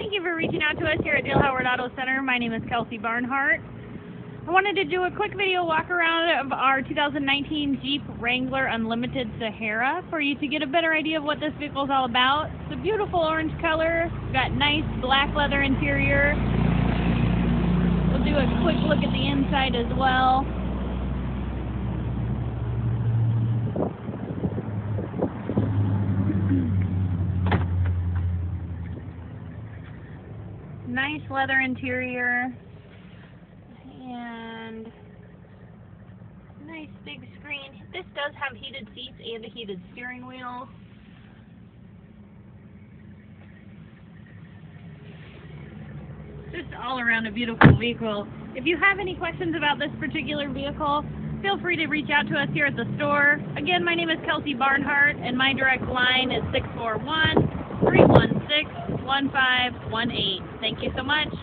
Thank you for reaching out to us here at Dale Howard Auto Center. My name is Kelsey Barnhart. I wanted to do a quick video walk around of our 2019 Jeep Wrangler Unlimited Sahara for you to get a better idea of what this vehicle is all about. It's a beautiful orange color, got nice black leather interior. We'll do a quick look at the inside as well. Nice leather interior and nice big screen. This does have heated seats and a heated steering wheel. Just all around a beautiful vehicle. If you have any questions about this particular vehicle, feel free to reach out to us here at the store. Again, my name is Kelsey Barnhart, and my direct line is 641 316 1518. Thank you so much.